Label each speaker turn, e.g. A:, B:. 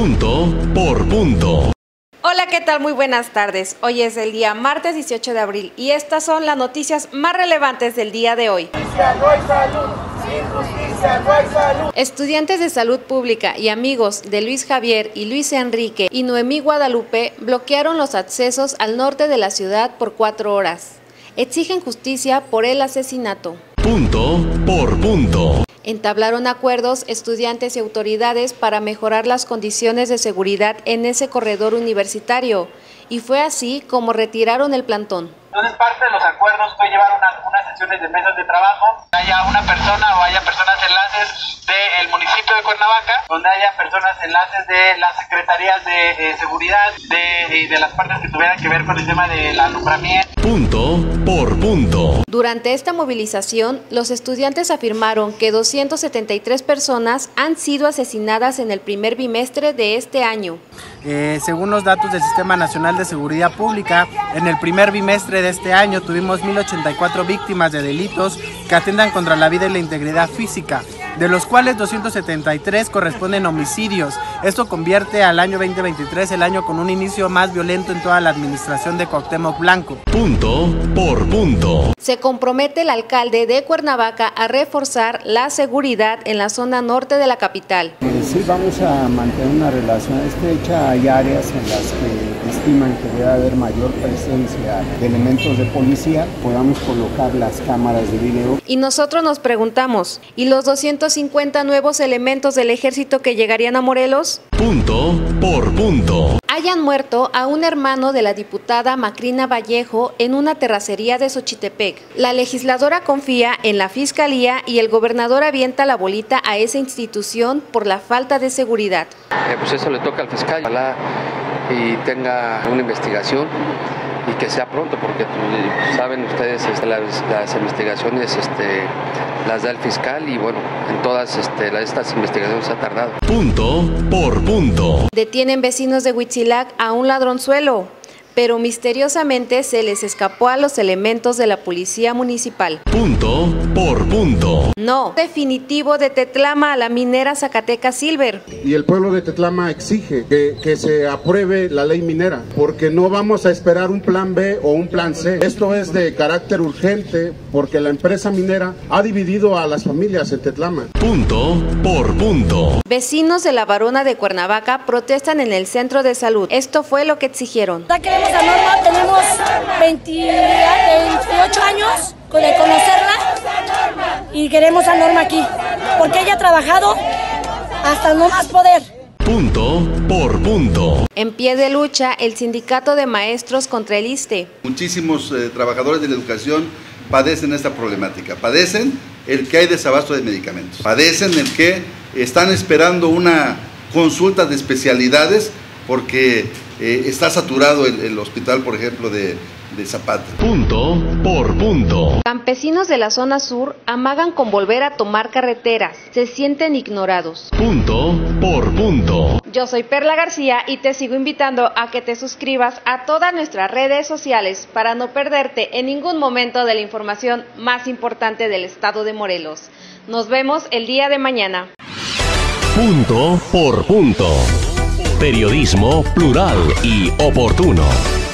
A: Punto por punto.
B: Hola, ¿qué tal? Muy buenas tardes. Hoy es el día martes 18 de abril y estas son las noticias más relevantes del día de hoy. Estudiantes de salud pública y amigos de Luis Javier y Luis Enrique y Noemí Guadalupe bloquearon los accesos al norte de la ciudad por cuatro horas. Exigen justicia por el asesinato.
A: Punto por punto.
B: Entablaron acuerdos estudiantes y autoridades para mejorar las condiciones de seguridad en ese corredor universitario y fue así como retiraron el plantón.
C: Entonces parte de los acuerdos fue llevar unas, sesiones de mesas de trabajo, haya una persona o haya personas enlaces del municipio de donde haya personas enlaces de las secretarías de eh, seguridad, de, de las partes que tuvieran que ver con el tema del alumbramiento.
A: Punto por punto.
B: Durante esta movilización, los estudiantes afirmaron que 273 personas han sido asesinadas en el primer bimestre de este año.
D: Eh, según los datos del Sistema Nacional de Seguridad Pública, en el primer bimestre de este año tuvimos 1.084 víctimas de delitos que atendan contra la vida y la integridad física, de los cuales 273 corresponden a homicidios. Esto convierte al año 2023 el año con un inicio más violento en toda la administración de Cuauhtémoc Blanco.
A: Punto por punto.
B: Se compromete el alcalde de Cuernavaca a reforzar la seguridad en la zona norte de la capital.
E: Eh, sí, vamos a mantener una relación estrecha. Hay áreas en las que estiman que debe haber mayor presencia de elementos de policía. Podamos colocar las cámaras de video.
B: Y nosotros nos preguntamos, ¿y los 250 nuevos elementos del ejército que llegarían a Morelos?
A: Punto por punto.
B: Hayan muerto a un hermano de la diputada Macrina Vallejo en una terracería de Xochitepec. La legisladora confía en la fiscalía y el gobernador avienta la bolita a esa institución por la falta de seguridad.
F: Eh, pues eso le toca al fiscal, ojalá y tenga una investigación y que sea pronto, porque pues, saben ustedes este, las, las, investigaciones este, las da el fiscal y bueno, en todas este, estas investigaciones ha tardado.
A: Punto por punto.
B: Detienen vecinos de Huitzilac a un ladronzuelo pero misteriosamente se les escapó a los elementos de la policía municipal.
A: Punto por punto.
B: No, definitivo de Tetlama a la minera Zacateca Silver.
G: Y el pueblo de Tetlama exige que, que, se apruebe la ley minera, porque no vamos a esperar un plan B o un plan C. Esto es de carácter urgente porque la empresa minera ha dividido a las familias en Tetlama.
A: Punto por punto.
B: Vecinos de la Barona de Cuernavaca protestan en el centro de salud. Esto fue lo que exigieron.
H: Queremos a Norma, tenemos 20, 28 años de conocerla y queremos a Norma aquí, porque ella ha trabajado hasta no más poder.
A: Punto por punto.
B: En pie de lucha, el sindicato de maestros contra el ISTE.
I: Muchísimos eh, trabajadores de la educación padecen esta problemática, padecen el que hay desabasto de medicamentos, padecen el que están esperando una consulta de especialidades porque eh, está saturado el, el, hospital, por ejemplo, de, de Zapata.
A: Punto por punto.
B: Campesinos de la zona sur amagan con volver a tomar carreteras. Se sienten ignorados.
A: Punto por punto.
B: Yo soy Perla García y te sigo invitando a que te suscribas a todas nuestras redes sociales para no perderte en ningún momento de la información más importante del estado de Morelos. Nos vemos el día de mañana.
A: Punto por punto. Periodismo plural y oportuno.